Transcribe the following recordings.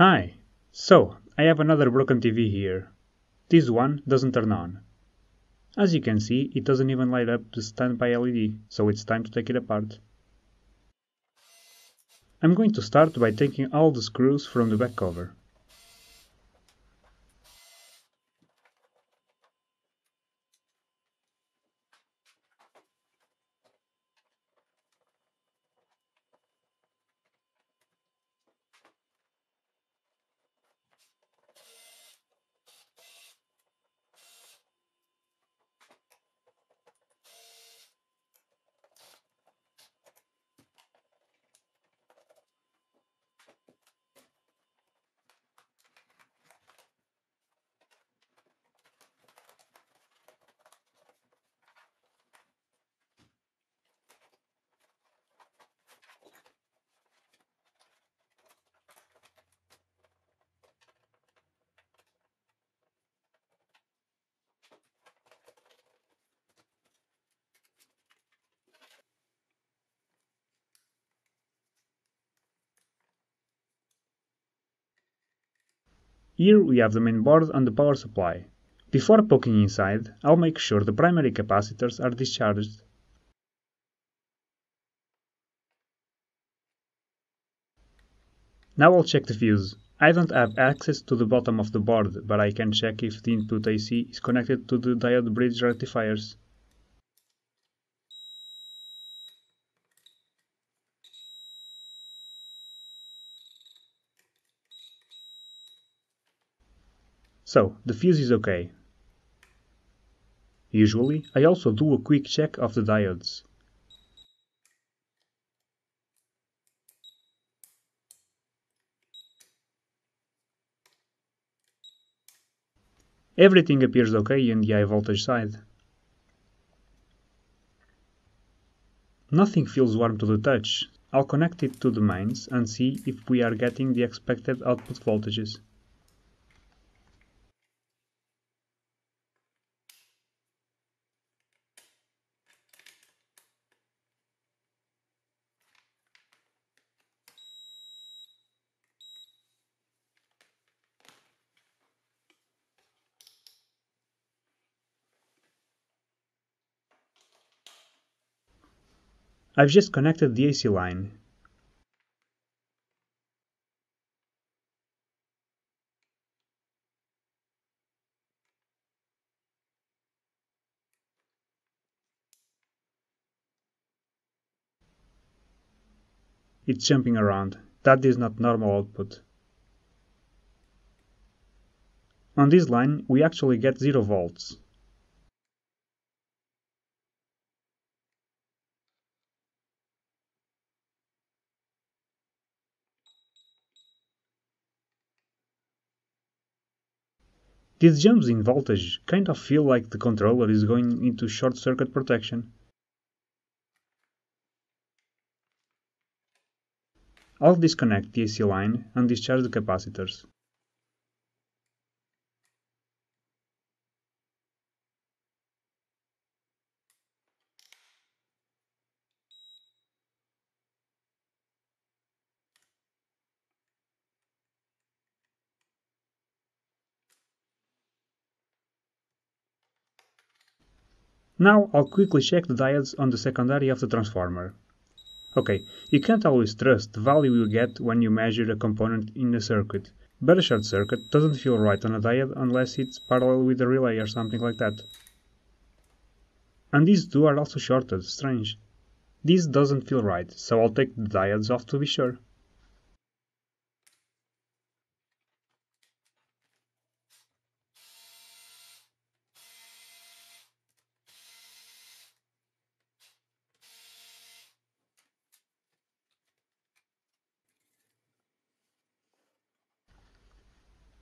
Hi! So, I have another broken TV here. This one doesn't turn on. As you can see, it doesn't even light up the standby LED, so it's time to take it apart. I'm going to start by taking all the screws from the back cover. Here we have the main board and the power supply. Before poking inside, I'll make sure the primary capacitors are discharged. Now I'll check the fuse. I don't have access to the bottom of the board, but I can check if the input AC is connected to the diode bridge rectifiers. So, the fuse is okay. Usually, I also do a quick check of the diodes. Everything appears okay in the high voltage side. Nothing feels warm to the touch. I'll connect it to the mains and see if we are getting the expected output voltages. I've just connected the AC line. It's jumping around. That is not normal output. On this line, we actually get 0 volts. These jumps in voltage kind of feel like the controller is going into short circuit protection. I'll disconnect the AC line and discharge the capacitors. Now I'll quickly check the diodes on the secondary of the transformer. Okay, you can't always trust the value you get when you measure a component in a circuit, but a short circuit doesn't feel right on a diode unless it's parallel with a relay or something like that. And these two are also shorted, strange. This doesn't feel right, so I'll take the diodes off to be sure.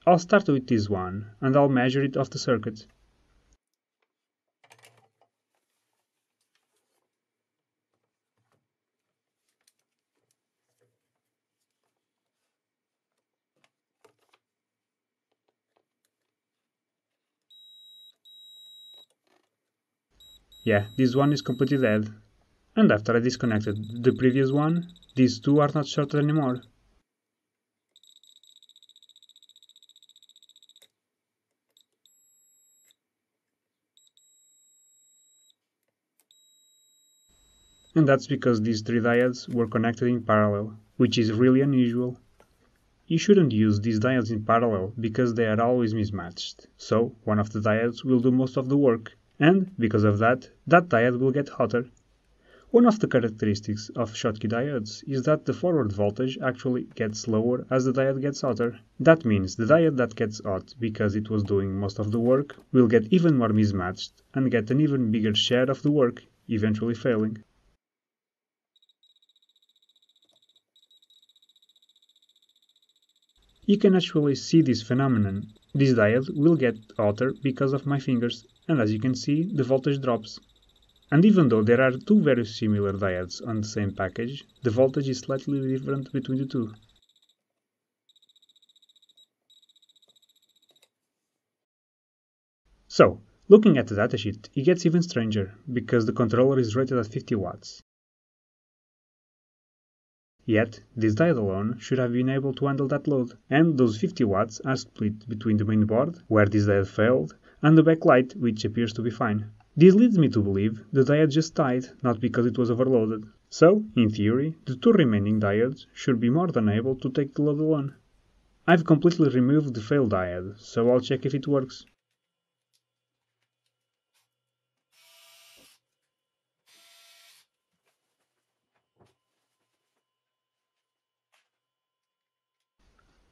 I'll start with this one, and I'll measure it off the circuit. Yeah, this one is completely dead. And after I disconnected the previous one, these two are not shorted anymore. And that's because these three diodes were connected in parallel, which is really unusual. You shouldn't use these diodes in parallel because they are always mismatched, so one of the diodes will do most of the work, and because of that, that diode will get hotter. One of the characteristics of Schottky diodes is that the forward voltage actually gets lower as the diode gets hotter. That means the diode that gets hot because it was doing most of the work will get even more mismatched and get an even bigger share of the work, eventually failing. You can actually see this phenomenon. This diode will get hotter because of my fingers, and as you can see, the voltage drops. And even though there are two very similar diodes on the same package, the voltage is slightly different between the two. So, looking at the datasheet, it gets even stranger, because the controller is rated at 50 watts. Yet, this diode alone should have been able to handle that load, and those 50 watts are split between the main board, where this diode failed, and the backlight, which appears to be fine. This leads me to believe the diode just died, not because it was overloaded. So, in theory, the two remaining diodes should be more than able to take the load alone. I've completely removed the failed diode, so I'll check if it works.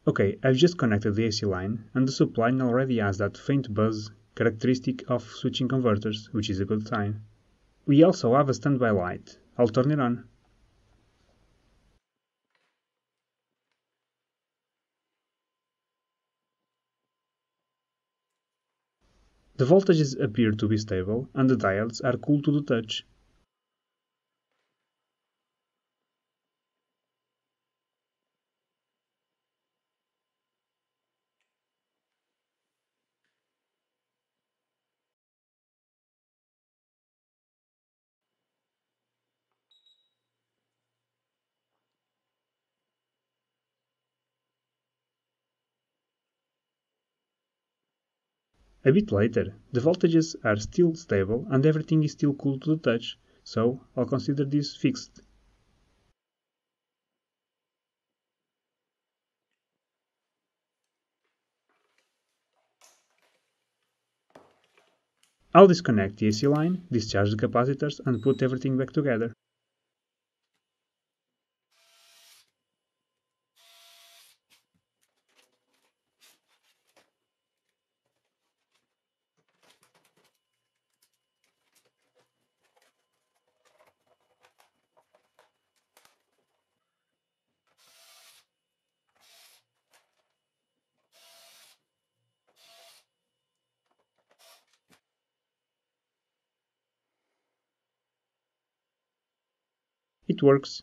Okay, I've just connected the AC line, and the supply already has that faint buzz characteristic of switching converters, which is a good sign. We also have a standby light. I'll turn it on. The voltages appear to be stable and the diodes are cool to the touch. A bit later, the voltages are still stable and everything is still cool to the touch, so I'll consider this fixed. I'll disconnect the AC line, discharge the capacitors and put everything back together. It works.